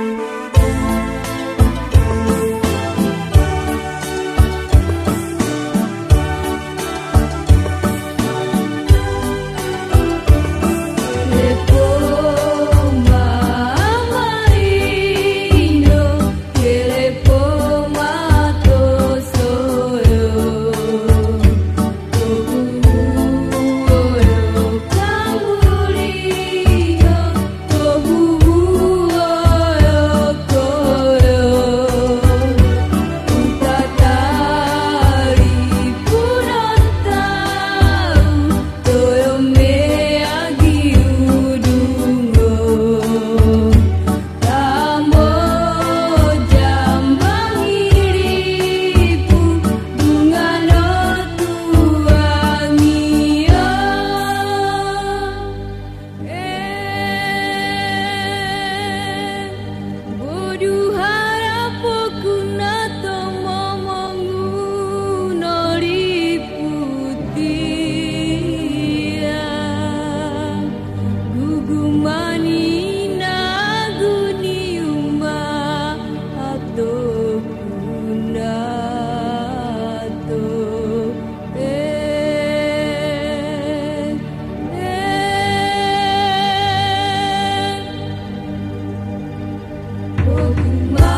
Thank you. Mula